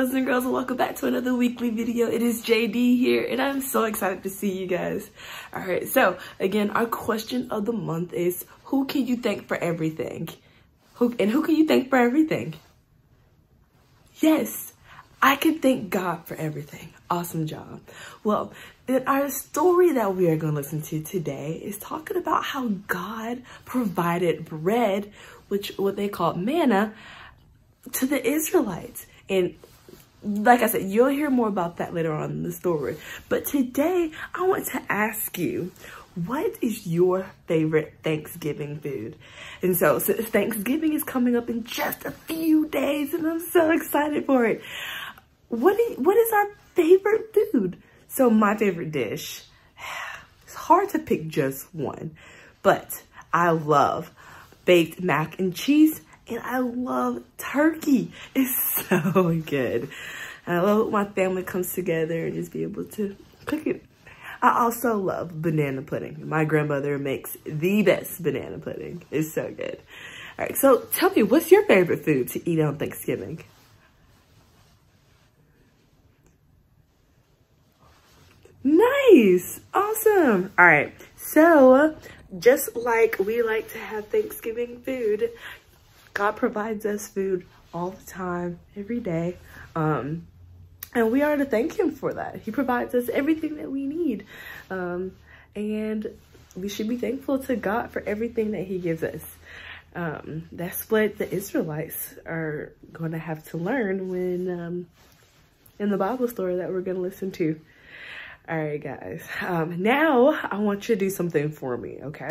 boys and girls and welcome back to another weekly video. It is JD here and I'm so excited to see you guys. All right, so again, our question of the month is who can you thank for everything? Who And who can you thank for everything? Yes, I can thank God for everything. Awesome job. Well, then our story that we are going to listen to today is talking about how God provided bread, which what they call manna, to the Israelites. And like I said, you'll hear more about that later on in the story. But today, I want to ask you, what is your favorite Thanksgiving food? And so, so Thanksgiving is coming up in just a few days, and I'm so excited for it. What is, what is our favorite food? So my favorite dish, it's hard to pick just one, but I love baked mac and cheese and I love turkey. It's so good. And I love my family comes together and just be able to cook it. I also love banana pudding. My grandmother makes the best banana pudding. It's so good. All right, so tell me, what's your favorite food to eat on Thanksgiving? Nice. Awesome. All right. So just like we like to have Thanksgiving food, God provides us food all the time, every day. Um, and we are to thank him for that. He provides us everything that we need. Um, and we should be thankful to God for everything that he gives us. Um, that's what the Israelites are going to have to learn when um, in the Bible story that we're going to listen to. All right, guys. Um, now I want you to do something for me, okay?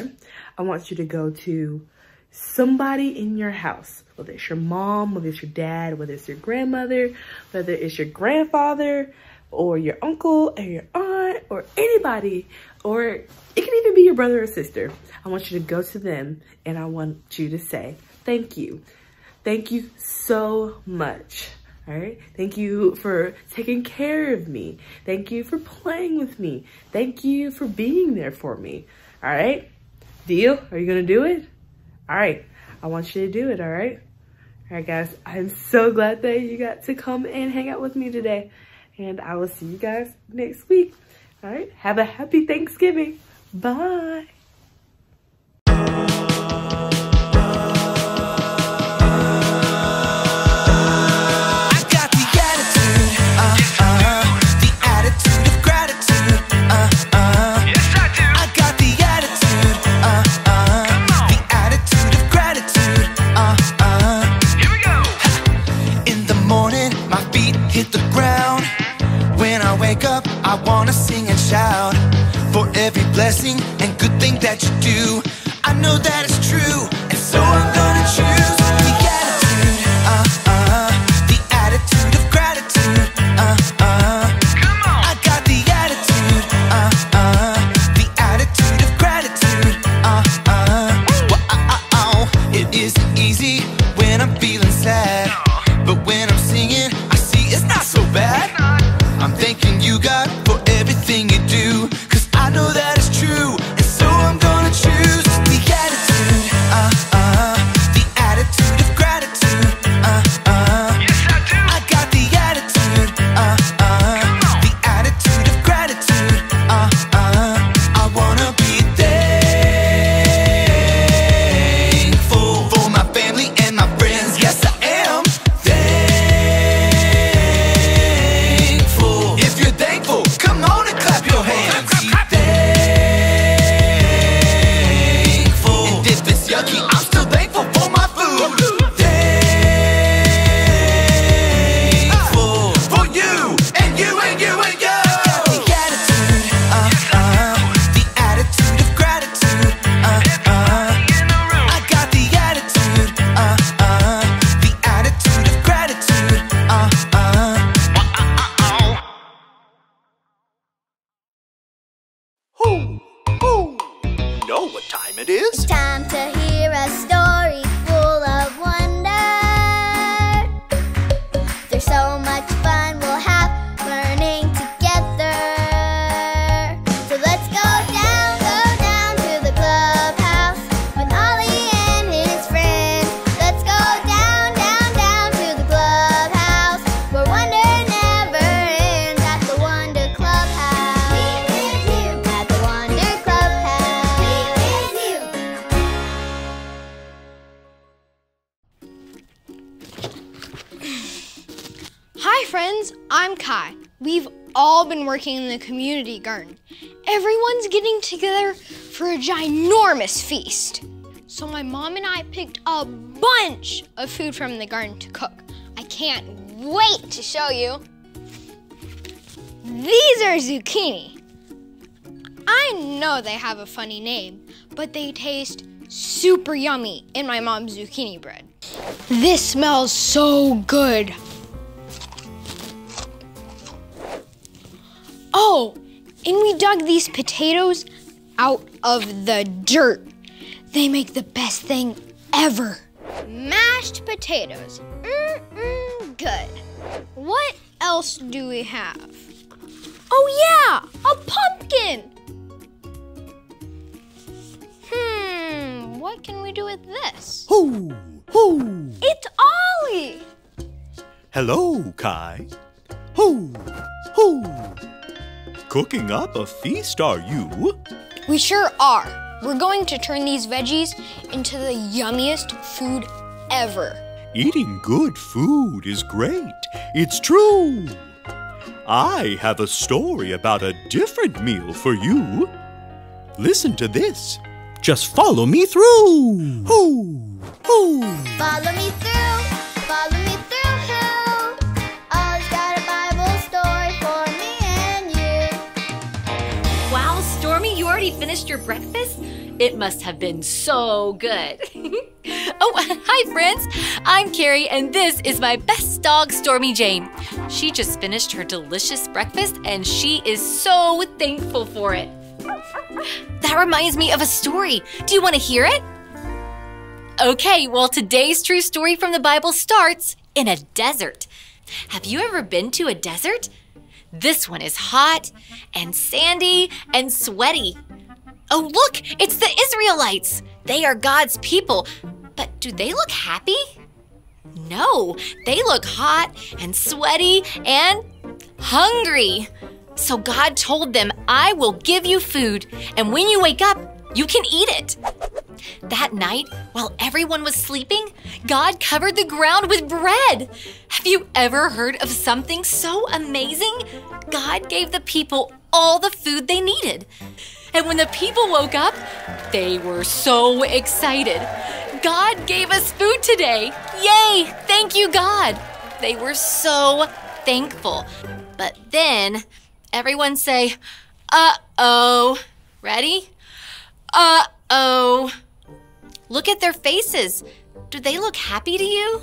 I want you to go to somebody in your house, whether it's your mom, whether it's your dad, whether it's your grandmother, whether it's your grandfather, or your uncle, or your aunt, or anybody, or it can even be your brother or sister. I want you to go to them and I want you to say, thank you. Thank you so much. All right. Thank you for taking care of me. Thank you for playing with me. Thank you for being there for me. All right. Deal? Are you going to do it? All right. I want you to do it. All right. All right, guys. I'm so glad that you got to come and hang out with me today. And I will see you guys next week. All right. Have a happy Thanksgiving. Bye. Blessing and good thing that you do. I know that it's true, friends, I'm Kai. We've all been working in the community garden. Everyone's getting together for a ginormous feast. So my mom and I picked a bunch of food from the garden to cook. I can't wait to show you. These are zucchini. I know they have a funny name, but they taste super yummy in my mom's zucchini bread. This smells so good. Oh, and we dug these potatoes out of the dirt. They make the best thing ever. Mashed potatoes. Mm-mm, good. What else do we have? Oh yeah, a pumpkin. Hmm, what can we do with this? Hoo! Hoo! It's Ollie. Hello, Kai. Hoo! Hoo! Cooking up a feast, are you? We sure are. We're going to turn these veggies into the yummiest food ever. Eating good food is great. It's true. I have a story about a different meal for you. Listen to this. Just follow me through. Hoo! Hoo! Follow me through, follow me It must have been so good. oh, hi, friends. I'm Carrie, and this is my best dog, Stormy Jane. She just finished her delicious breakfast, and she is so thankful for it. That reminds me of a story. Do you want to hear it? Okay, well, today's true story from the Bible starts in a desert. Have you ever been to a desert? This one is hot and sandy and sweaty. Oh, look, it's the Israelites. They are God's people. But do they look happy? No, they look hot and sweaty and hungry. So God told them, I will give you food, and when you wake up, you can eat it. That night, while everyone was sleeping, God covered the ground with bread. Have you ever heard of something so amazing? God gave the people all the food they needed. And when the people woke up, they were so excited. God gave us food today. Yay! Thank you, God. They were so thankful. But then everyone say, uh oh. Ready? Uh oh. Look at their faces. Do they look happy to you?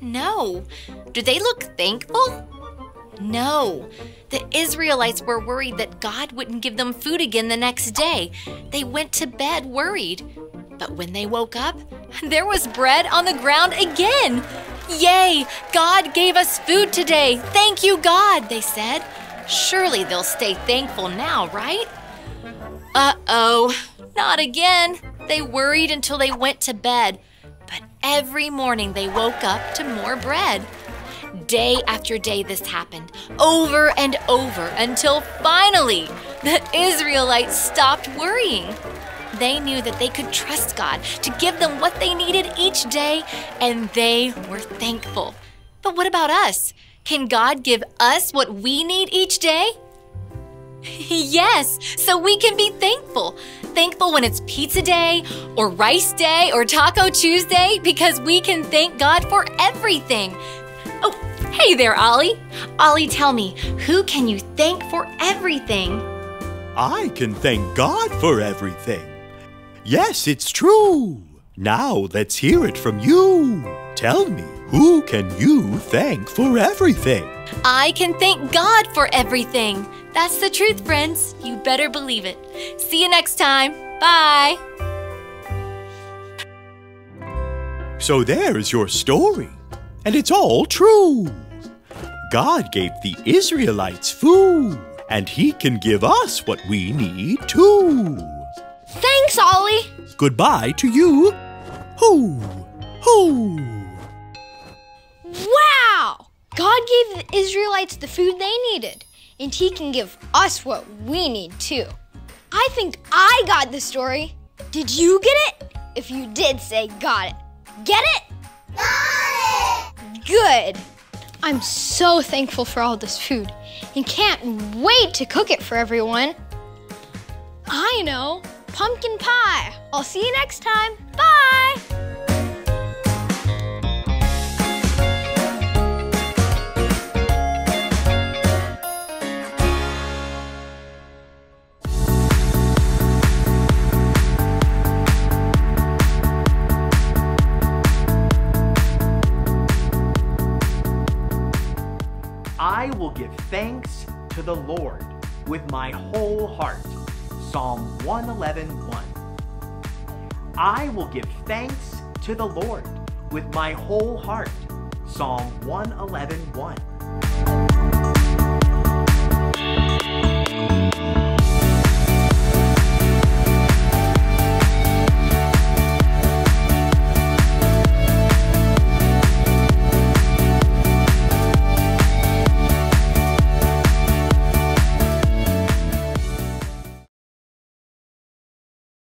No. Do they look thankful? No. The Israelites were worried that God wouldn't give them food again the next day. They went to bed worried. But when they woke up, there was bread on the ground again. Yay! God gave us food today. Thank you, God, they said. Surely they'll stay thankful now, right? Uh oh, not again. They worried until they went to bed. But every morning they woke up to more bread. Day after day, this happened, over and over, until finally the Israelites stopped worrying. They knew that they could trust God to give them what they needed each day, and they were thankful. But what about us? Can God give us what we need each day? yes, so we can be thankful. Thankful when it's pizza day, or rice day, or taco Tuesday, because we can thank God for everything. Oh, hey there, Ollie. Ollie, tell me, who can you thank for everything? I can thank God for everything. Yes, it's true. Now let's hear it from you. Tell me, who can you thank for everything? I can thank God for everything. That's the truth, friends. You better believe it. See you next time. Bye. So there's your story. And it's all true. God gave the Israelites food, and He can give us what we need too. Thanks, Ollie. Goodbye to you. Hoo! Hoo! Wow! God gave the Israelites the food they needed, and He can give us what we need too. I think I got the story. Did you get it? If you did, say got it. Get it? Got it! Good. I'm so thankful for all this food and can't wait to cook it for everyone. I know, pumpkin pie. I'll see you next time. Bye. Give thanks to the Lord with my whole heart. Psalm 111 1. I will give thanks to the Lord with my whole heart. Psalm 111 1.